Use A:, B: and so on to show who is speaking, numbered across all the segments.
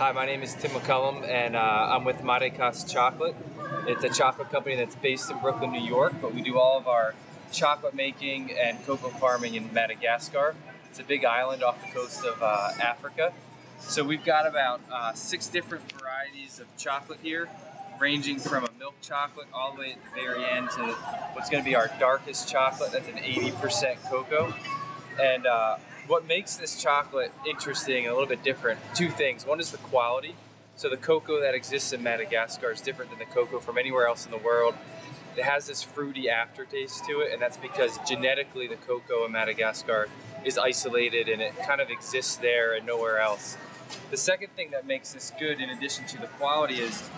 A: Hi, my name is Tim McCollum, and uh, I'm with Madécasse Chocolate. It's a chocolate company that's based in Brooklyn, New York, but we do all of our chocolate making and cocoa farming in Madagascar. It's a big island off the coast of uh, Africa. So we've got about uh, six different varieties of chocolate here, ranging from a milk chocolate all the way at the very end to what's going to be our darkest chocolate. That's an 80% cocoa. And uh, what makes this chocolate interesting and a little bit different, two things. One is the quality. So the cocoa that exists in Madagascar is different than the cocoa from anywhere else in the world. It has this fruity aftertaste to it, and that's because genetically the cocoa in Madagascar is isolated and it kind of exists there and nowhere else. The second thing that makes this good, in addition to the quality, is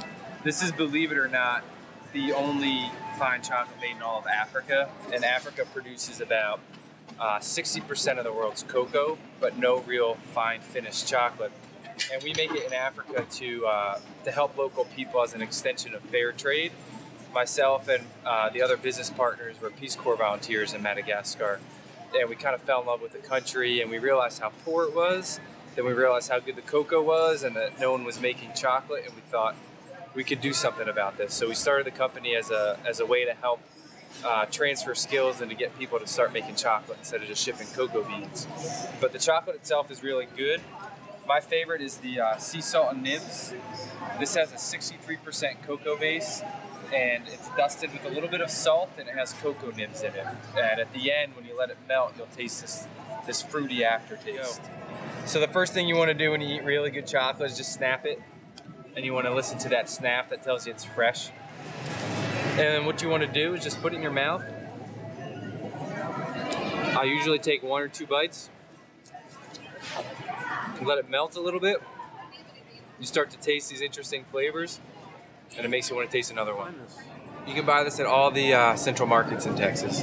A: this is, believe it or not, the only fine chocolate made in all of Africa. And Africa produces about uh, 60% of the world's cocoa, but no real fine finished chocolate. And we make it in Africa to, uh, to help local people as an extension of fair trade. Myself and uh, the other business partners were Peace Corps volunteers in Madagascar. And we kind of fell in love with the country and we realized how poor it was. Then we realized how good the cocoa was and that no one was making chocolate. And we thought we could do something about this. So we started the company as a, as a way to help uh, transfer skills and to get people to start making chocolate instead of just shipping cocoa beans. But the chocolate itself is really good. My favorite is the uh, sea salt and nibs. This has a 63% cocoa base and it's dusted with a little bit of salt and it has cocoa nibs in it. And at the end, when you let it melt, you'll taste this, this fruity aftertaste. So the first thing you want to do when you eat really good chocolate is just snap it. And you want to listen to that snap that tells you it's fresh. And what you want to do is just put it in your mouth. I usually take one or two bites. Let it melt a little bit. You start to taste these interesting flavors, and it makes you want to taste another one. You can buy this at all the uh, central markets in Texas.